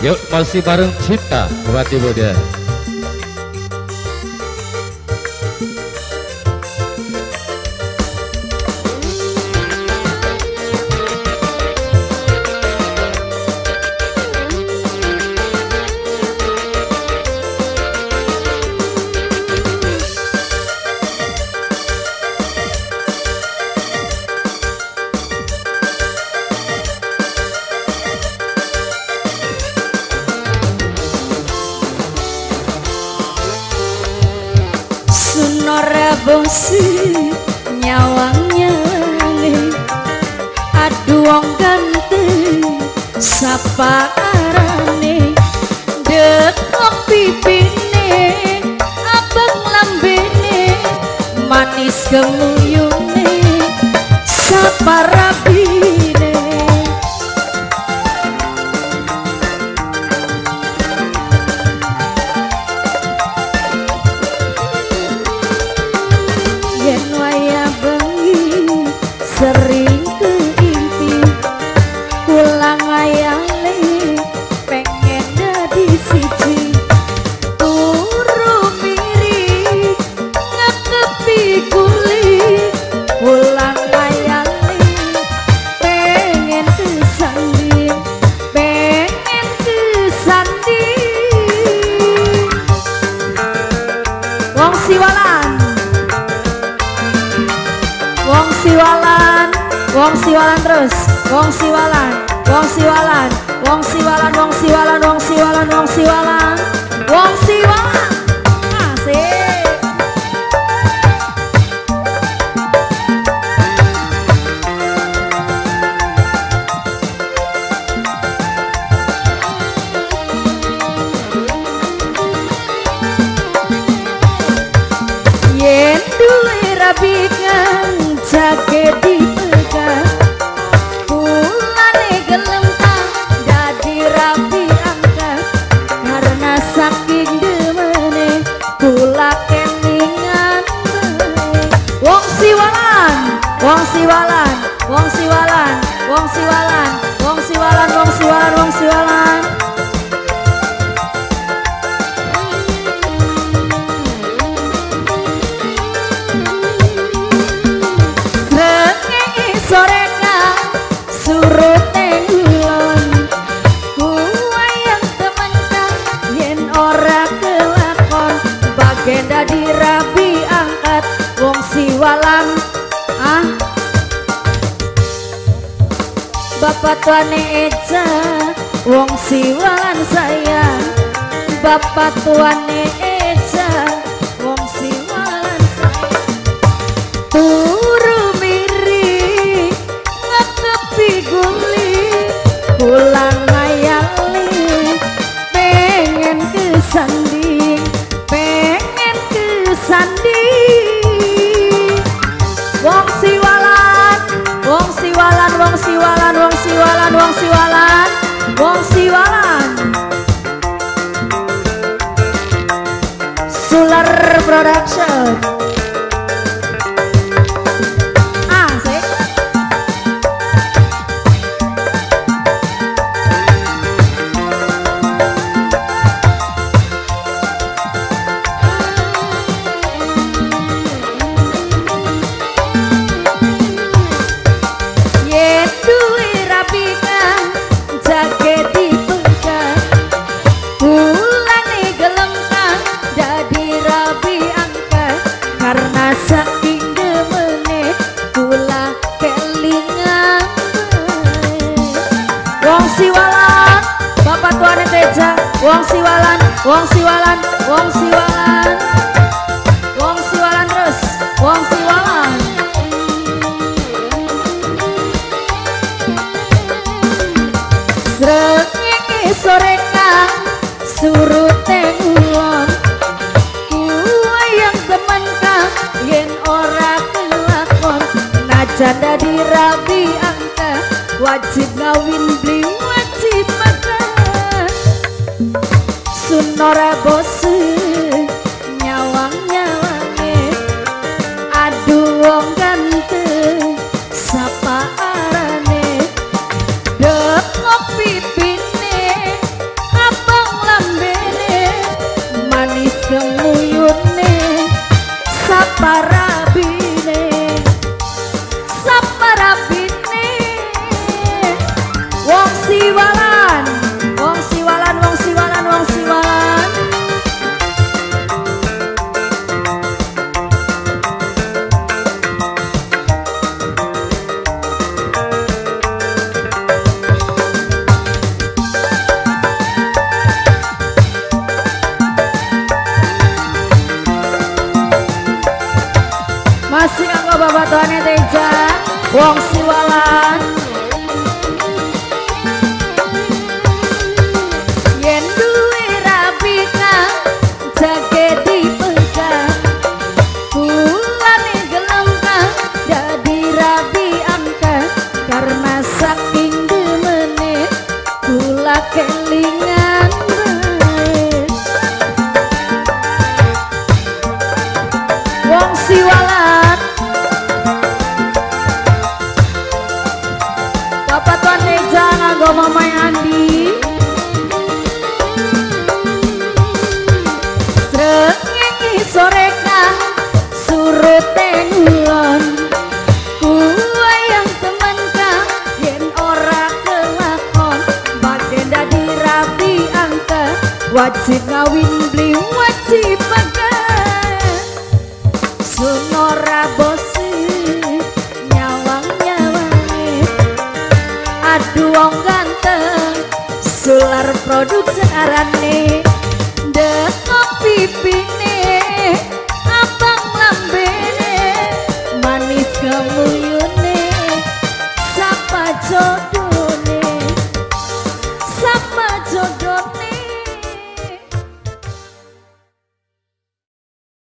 Yuk masih bareng Cita Buat Ibu bosi nyawangnya aduh wong ganteng sapa arane? Dekok pipine abang lambene manis kemuyune sapa terus, wong siwalan, wong siwalan, wong siwalan, wong siwalan, wong siwalan, wong siwalan, wong siwalan. Wong siwalan, wong siwalan, wong siwalan, wong siwalan, wong siwalan, wong siwalan. Siwalan ah. Bapak tuane Eja wong siwalan sayang Bapak tuane Eja wong siwalan wong siwalan. Sular Production Wong siwalan Wong siwalan Wong siwalan. Wong siwalan terus Wong siwalan. Srengenge sore kang surut ulon Kuwayang temen kang yen ora kelakon. Najan dadi rabi angka Wajib ngawin no Teja Wong Siwalan Nganggo Mamai Andi Srengenge sore kang surute ngulon. Kuwa yang temen kang yen ora kelakon. Baden dadi rapi Wajib produk searane